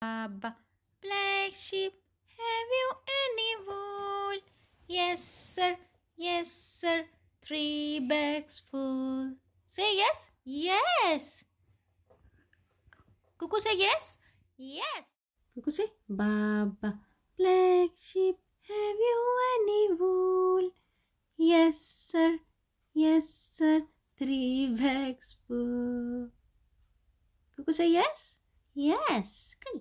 Baba, black sheep, have you any wool? Yes, sir, yes, sir, three bags full. Say yes, yes. Cuckoo say yes, yes. Cuckoo say, Baba, black sheep, have you any wool? Yes, sir, yes, sir, three bags full. Cuckoo say yes, yes. Good.